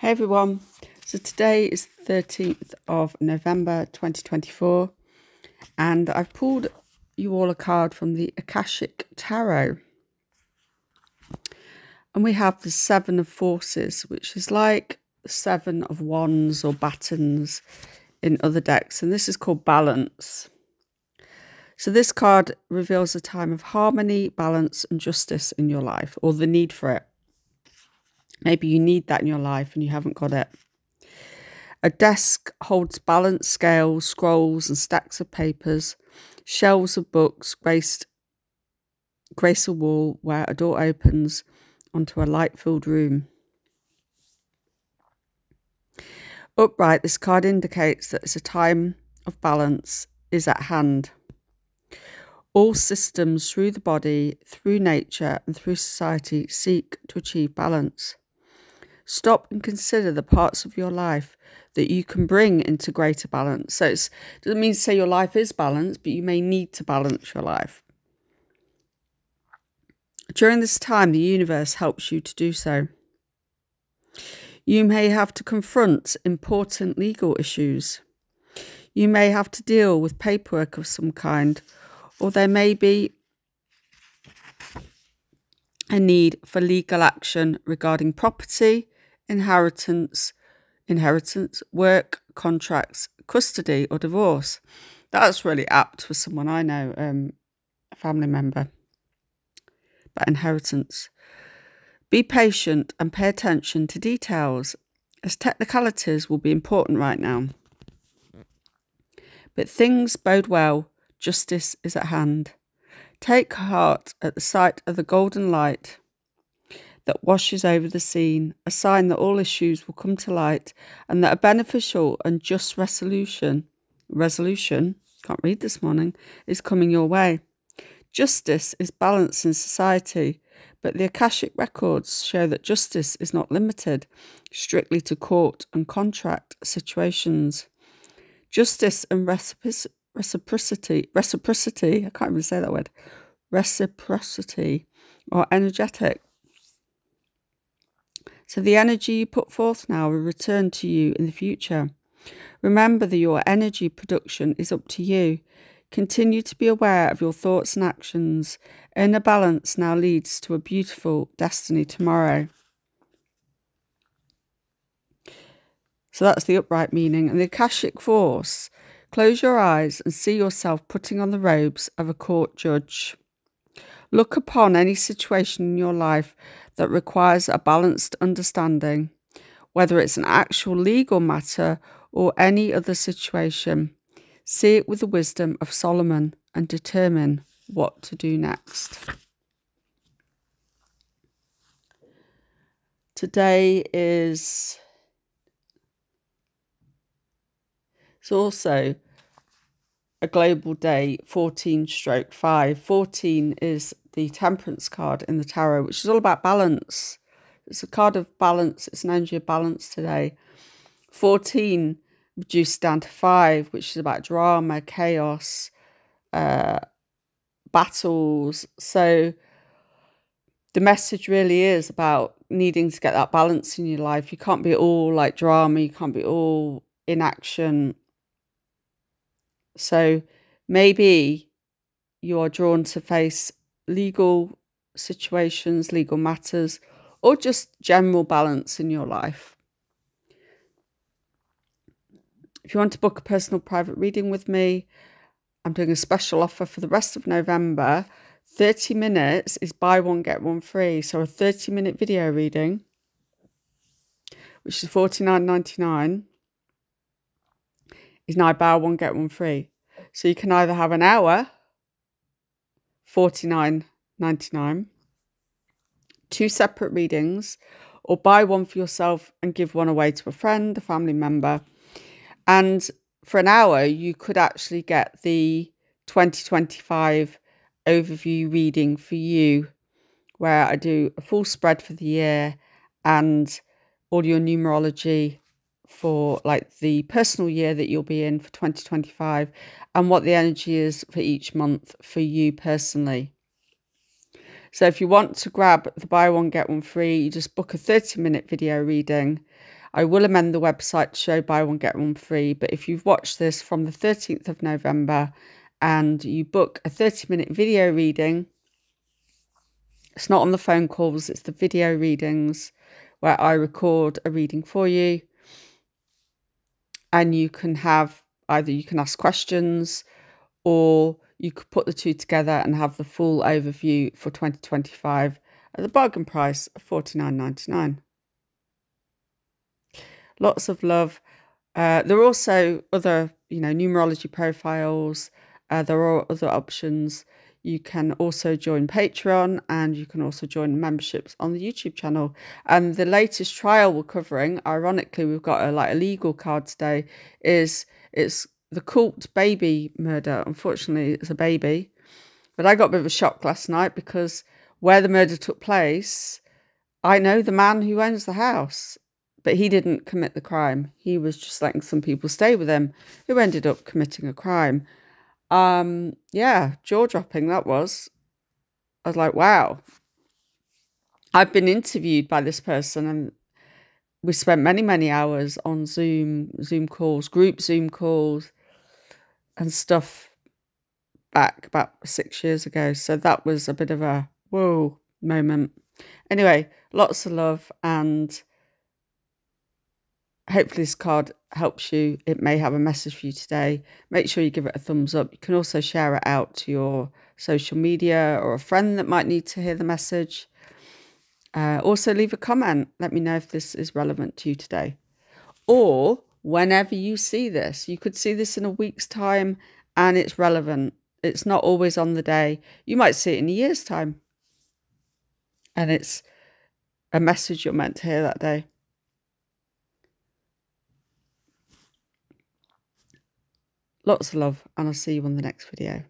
Hey everyone. So today is the 13th of November 2024 and I've pulled you all a card from the Akashic Tarot. And we have the Seven of Forces, which is like Seven of Wands or Batons in other decks. And this is called Balance. So this card reveals a time of harmony, balance and justice in your life or the need for it. Maybe you need that in your life and you haven't got it. A desk holds balance scales, scrolls, and stacks of papers. Shelves of books graced grace a wall where a door opens onto a light-filled room. Upright, this card indicates that it's a time of balance is at hand. All systems through the body, through nature, and through society seek to achieve balance. Stop and consider the parts of your life that you can bring into greater balance. So it doesn't mean to say your life is balanced, but you may need to balance your life. During this time, the universe helps you to do so. You may have to confront important legal issues. You may have to deal with paperwork of some kind, or there may be a need for legal action regarding property, inheritance, inheritance, work, contracts, custody, or divorce. That's really apt for someone I know, um, a family member. But inheritance. Be patient and pay attention to details, as technicalities will be important right now. But things bode well, justice is at hand. Take heart at the sight of the golden light that washes over the scene, a sign that all issues will come to light and that a beneficial and just resolution, resolution, can't read this morning, is coming your way. Justice is balance in society, but the Akashic records show that justice is not limited strictly to court and contract situations. Justice and reciprocity, reciprocity, I can't even say that word, reciprocity, or energetic. So the energy you put forth now will return to you in the future. Remember that your energy production is up to you. Continue to be aware of your thoughts and actions. Inner balance now leads to a beautiful destiny tomorrow. So that's the upright meaning. And the Akashic force close your eyes and see yourself putting on the robes of a court judge. Look upon any situation in your life that requires a balanced understanding, whether it's an actual legal matter or any other situation. See it with the wisdom of Solomon and determine what to do next. Today is it's also a global day 14 stroke 5 14 is the temperance card in the tarot which is all about balance. It's a card of balance. It's an energy of balance today. 14 reduced down to 5 which is about drama chaos uh, battles. So the message really is about needing to get that balance in your life. You can't be all like drama. You can't be all inaction so maybe you are drawn to face legal situations, legal matters, or just general balance in your life. If you want to book a personal private reading with me, I'm doing a special offer for the rest of November. 30 minutes is buy one, get one free. So a 30 minute video reading, which is $49.99 is now buy one, get one free. So you can either have an hour, forty nine ninety nine, two separate readings, or buy one for yourself and give one away to a friend, a family member. And for an hour, you could actually get the 2025 overview reading for you, where I do a full spread for the year and all your numerology for like the personal year that you'll be in for 2025 and what the energy is for each month for you personally. So if you want to grab the buy one get one free, you just book a 30 minute video reading. I will amend the website to show buy one, get one free. But if you've watched this from the 13th of November and you book a 30 minute video reading, it's not on the phone calls, it's the video readings where I record a reading for you. And you can have either you can ask questions or you could put the two together and have the full overview for 2025 at the bargain price of $49.99. Lots of love. Uh, there are also other, you know, numerology profiles. Uh, there are other options. You can also join Patreon and you can also join memberships on the YouTube channel. And the latest trial we're covering, ironically, we've got a like a legal card today, is it's the cult baby murder. Unfortunately, it's a baby. But I got a bit of a shock last night because where the murder took place, I know the man who owns the house, but he didn't commit the crime. He was just letting some people stay with him who ended up committing a crime. Um, yeah, jaw dropping that was. I was like, wow. I've been interviewed by this person and we spent many, many hours on Zoom, Zoom calls, group Zoom calls and stuff back about six years ago. So that was a bit of a whoa moment. Anyway, lots of love and hopefully this card helps you. It may have a message for you today. Make sure you give it a thumbs up. You can also share it out to your social media or a friend that might need to hear the message. Uh, also, leave a comment. Let me know if this is relevant to you today. Or whenever you see this, you could see this in a week's time and it's relevant. It's not always on the day. You might see it in a year's time. And it's a message you're meant to hear that day. Lots of love, and I'll see you on the next video.